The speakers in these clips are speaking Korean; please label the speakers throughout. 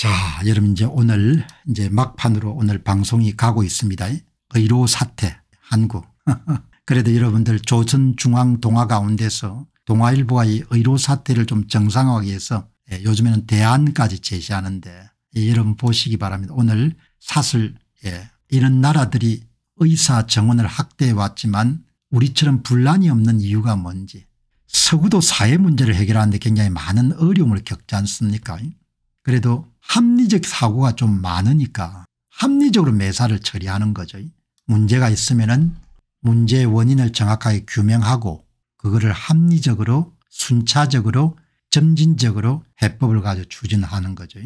Speaker 1: 자, 여러분 이제 오늘 이제 막판으로 오늘 방송이 가고 있습니다. 의료 사태 한국. 그래도 여러분들 조선 중앙 동화 가운데서 동아일보가 이 의료 사태를 좀 정상화하기 위해서 예, 요즘에는 대안까지 제시하는데 예, 여러분 보시기 바랍니다. 오늘 사슬 예, 이런 나라들이 의사 정원을 확대해 왔지만 우리처럼 분란이 없는 이유가 뭔지 서구도 사회 문제를 해결하는데 굉장히 많은 어려움을 겪지 않습니까 그래도 합리적 사고가 좀 많으니까 합리적으로 매사를 처리하는 거죠. 문제가 있으면 은 문제의 원인을 정확하게 규명하고 그거를 합리적으로 순차적으로 점진적으로 해법을 가지고 추진하는 거죠.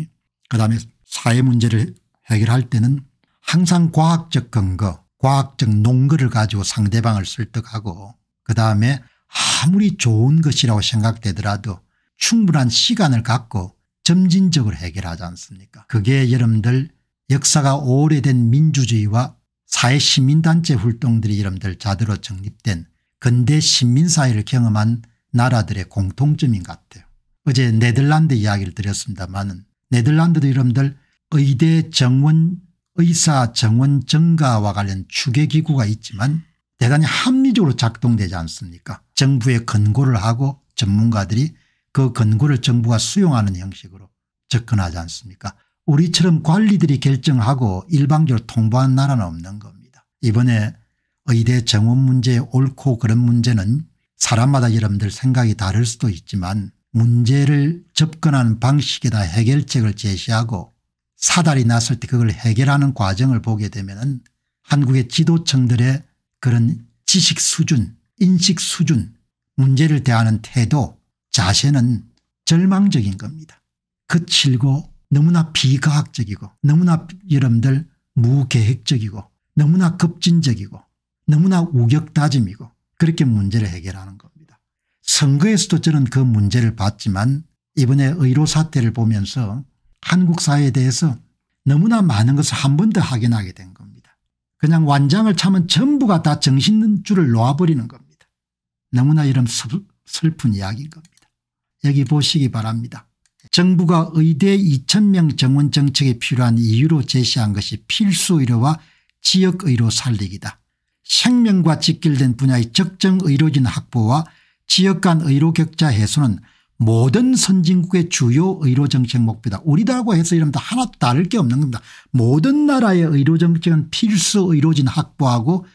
Speaker 1: 그다음에 사회 문제를 해결할 때는 항상 과학적 근거 과학적 논거를 가지고 상대방을 설득하고 그다음에 아무리 좋은 것이라고 생각되더라도 충분한 시간을 갖고 점진적으로 해결하지 않습니까 그게 여러분들 역사가 오래된 민주주의와 사회시민단체 활동들이 여러분들 자대로 정립된 근대 시민사회를 경험한 나라들의 공통점인 것 같아요. 어제 네덜란드 이야기를 드렸습니다만 네덜란드도 여러분들 의대 정원 의사 정원 증가와 관련 추계기구가 있지만 대단히 합리적으로 작동되지 않습니까 정부에 권고를 하고 전문가들이 그 권고를 정부가 수용하는 형식으로 접근하지 않습니까 우리처럼 관리들이 결정하고 일방적으로 통보한 나라는 없는 겁니다. 이번에 의대 정원 문제 옳고 그런 문제는 사람마다 여러분들 생각이 다를 수도 있지만 문제를 접근하는 방식에다 해결책을 제시하고 사달이 났을 때 그걸 해결하는 과정을 보게 되면 한국의 지도층들의 그런 지식 수준 인식 수준 문제를 대하는 태도 자세는 절망적인 겁니다. 거칠고 너무나 비과학적이고 너무나 여러분들 무계획적이고 너무나 급진적이고 너무나 우격다짐이고 그렇게 문제를 해결하는 겁니다. 선거에서도 저는 그 문제를 봤지만 이번에 의료 사태를 보면서 한국 사회에 대해서 너무나 많은 것을 한 번 더 확인하게 된 겁니다. 그냥 완장을 차면 전부가 다 정신줄을 놓아버리는 겁니다. 너무나 이런 슬픈 이야기인 겁니다. 여기 보시기 바랍니다. 정부가 의대 2천명 정원 정책에 필요한 이유로 제시한 것이 필수 의료와 지역 의료 살리기다. 생명과 직결된 분야의 적정 의료진 확보와 지역 간 의료 격차 해소는 모든 선진국의 주요 의료정책 목표다. 우리들하고 해서 이러면 하나도 다를 게 없는 겁니다. 모든 나라의 의료정책은 필수 의료진 확보하고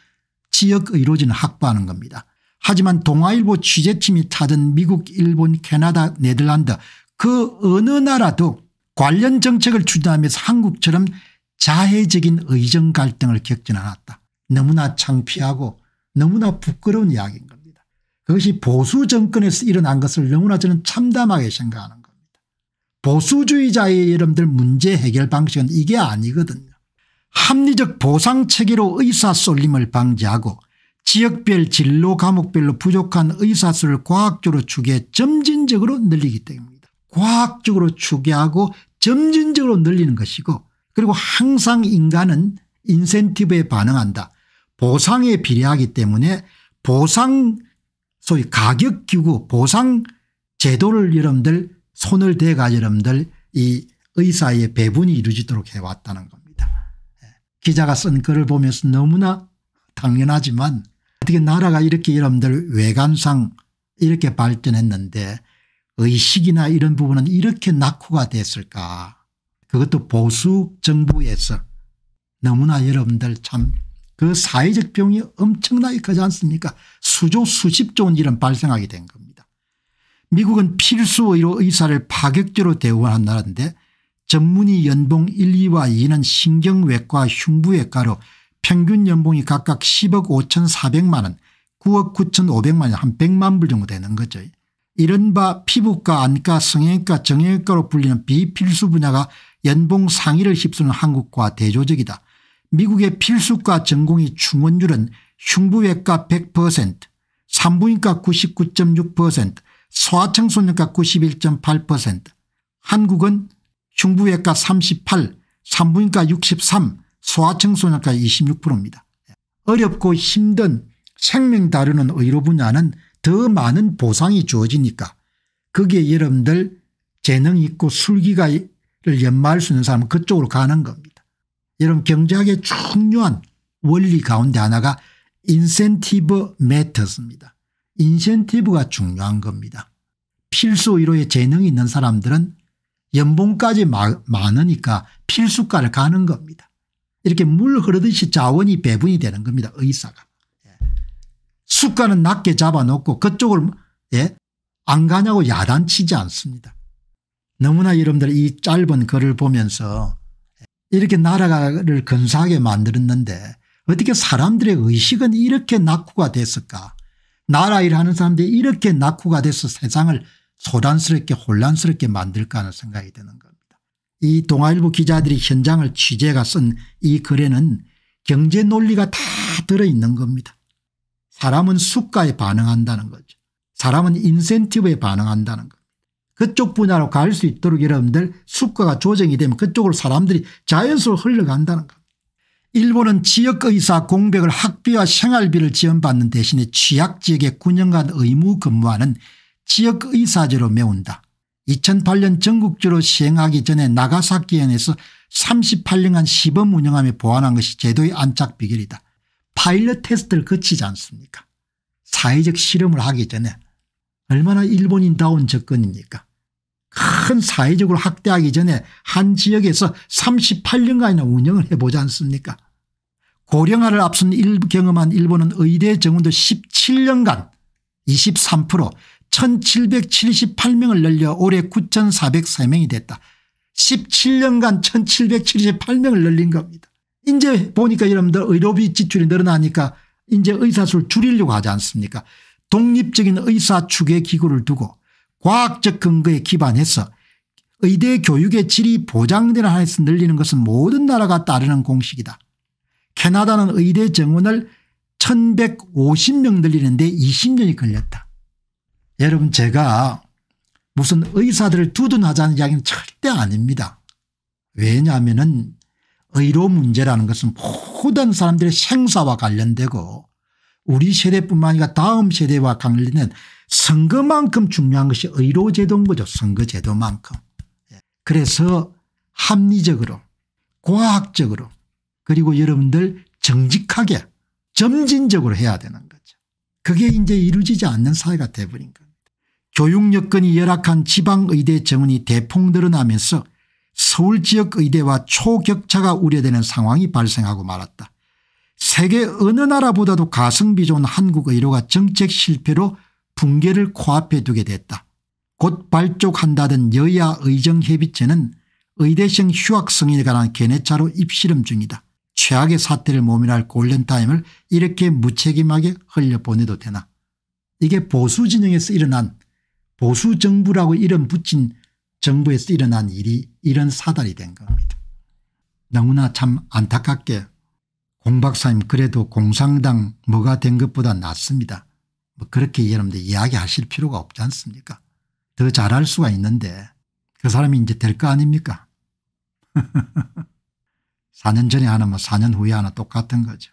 Speaker 1: 지역 의료진 확보하는 겁니다. 하지만 동아일보 취재팀이 찾은 미국 일본 캐나다 네덜란드 그 어느 나라도 관련 정책을 추진하면서 한국처럼 자해적인 의정 갈등을 겪지는 않았다. 너무나 창피하고 너무나 부끄러운 이야기인 겁니다. 그것이 보수 정권에서 일어난 것을 너무나 저는 참담하게 생각하는 겁니다. 보수주의자의 여러분들 문제 해결 방식은 이게 아니거든요. 합리적 보상 체계로 의사 쏠림을 방지하고 지역별 진로 과목별로 부족한 의사수를 과학적으로 추계 점진적으로 늘리기 때문입니다. 과학적으로 추계하고 점진적으로 늘리는 것이고 그리고 항상 인간은 인센티브에 반응한다. 보상에 비례하기 때문에 보상 소위 가격기구 보상 제도를 여러분들 손을 대가 여러분들 이 의사의 배분이 이루어지도록 해왔다는 겁니다. 예. 기자가 쓴 글을 보면서 너무나 당연하지만 어떻게 나라가 이렇게 여러분들 외관상 이렇게 발전했는데 의식이나 이런 부분은 이렇게 낙후가 됐을까 그것도 보수 정부에서 너무나 여러분들 참 그 사회적 병이 엄청나게 크지 않습니까 수조 수십 조 원 이런 발생하게 된 겁니다. 미국은 필수의료 의사를 파격적으로 대우한 나라인데 전문의 연봉 1, 2와 2는 신경외과 흉부외과로 평균 연봉이 각각 10억 5천 4백만 원 9억 9천 5백만 원 한 100만 불 정도 되는 거죠. 이른바 피부과 안과 성형외과 정형외과로 불리는 비필수 분야가 연봉 상위를 휩쓰는 한국과 대조적이다. 미국의 필수과 전공의 충원율은 흉부외과 100% 산부인과 99.6% 소아청소년과 91.8% 한국은 흉부외과 38 산부인과 63 소아청소년과 26%입니다. 어렵고 힘든 생명 다루는 의료 분야는 더 많은 보상이 주어지니까 거기에 여러분들 재능 있고 술기가 연마할 수 있는 사람은 그쪽으로 가는 겁니다. 여러분 경제학의 중요한 원리 가운데 하나가 인센티브 메터스입니다. 인센티브가 중요한 겁니다. 필수 의료에 재능이 있는 사람들은 연봉까지 많으니까 필수과를 가는 겁니다. 이렇게 물 흐르듯이 자원이 배분이 되는 겁니다. 의사가. 예. 수가는 낮게 잡아놓고 그쪽을 예? 안 가냐고 야단치지 않습니다. 너무나 여러분들 이 짧은 글을 보면서 이렇게 나라를 근사하게 만들었는데 어떻게 사람들의 의식은 이렇게 낙후가 됐을까 나라 일하는 사람들이 이렇게 낙후가 돼서 세상을 소란스럽게 혼란스럽게 만들까 하는 생각이 드는 겁니다. 이 동아일보 기자들이 현장을 취재 가 쓴 이 글에는 경제 논리가 다 들어있는 겁니다. 사람은 수가에 반응한다는 거죠. 사람은 인센티브에 반응한다는 겁니다. 그쪽 분야로 갈 수 있도록 여러분들 수가가 조정이 되면 그쪽으로 사람들이 자연스러로 흘러간다는 겁니다. 일본은 지역의사 공백을 학비와 생활비를 지원받는 대신에 취약지역에 9년간 의무 근무하는 지역의사제로 메운다. 2008년 전국적으로 시행하기 전에 나가사키현에서 38년간 시범 운영하며 보완한 것이 제도의 안착 비결이다. 파일럿 테스트를 거치지 않습니까? 사회적 실험을 하기 전에 얼마나 일본인다운 접근입니까? 큰 사회적으로 확대하기 전에 한 지역에서 38년간이나 운영을 해보지 않습니까? 고령화를 앞선 일 경험한 일본은 의대 정원도 17년간 23% 1778명을 늘려 올해 9403명이 됐다. 17년간 1778명을 늘린 겁니다. 이제 보니까 여러분들 의료비 지출이 늘어나니까 이제 의사수를 줄이려고 하지 않습니까 독립적인 의사 추계 기구를 두고 과학적 근거에 기반해서 의대 교육의 질이 보장되는 한에서 늘리는 것은 모든 나라가 따르는 공식이다. 캐나다는 의대 정원을 1150명 늘리는데 20년이 걸렸다. 여러분 제가 무슨 의사들을 두둔하자는 이야기는 절대 아닙니다. 왜냐하면 의료 문제라는 것은 모든 사람들의 생사와 관련되고 우리 세대뿐만 아니라 다음 세대와 관련된 선거만큼 중요한 것이 의료제도인 거죠. 선거제도만큼. 예. 그래서 합리적으로 과학적으로 그리고 여러분들 정직하게 점진적으로 해야 되는 거죠. 그게 이제 이루어지지 않는 사회가 돼버린 거예요. 교육 여건이 열악한 지방의대 정원이 대폭 늘어나면서 서울 지역 의대와 초격차가 우려되는 상황이 발생하고 말았다. 세계 어느 나라보다도 가성비 좋은 한국 의료가 정책 실패로 붕괴를 코앞에 두게 됐다. 곧 발족한다던 여야 의정협의체는 의대생 휴학성인에 관한 견해차로 입실험 중이다. 최악의 사태를 모면할 골든타임을 이렇게 무책임하게 흘려보내도 되나. 이게 보수 진영에서 일어난 보수 정부라고 이름 붙인 정부에서 일어난 일이 이런 사달이 된 겁니다. 너무나 참 안타깝게 공 박사님 그래도 공상당 뭐가 된 것보다 낫습니다. 뭐 그렇게 여러분들 이야기하실 필요가 없지 않습니까 더 잘할 수가 있는데 그 사람이 이제 될 거 아닙니까 4년 전에 하나 뭐 4년 후에 하나 똑같은 거죠.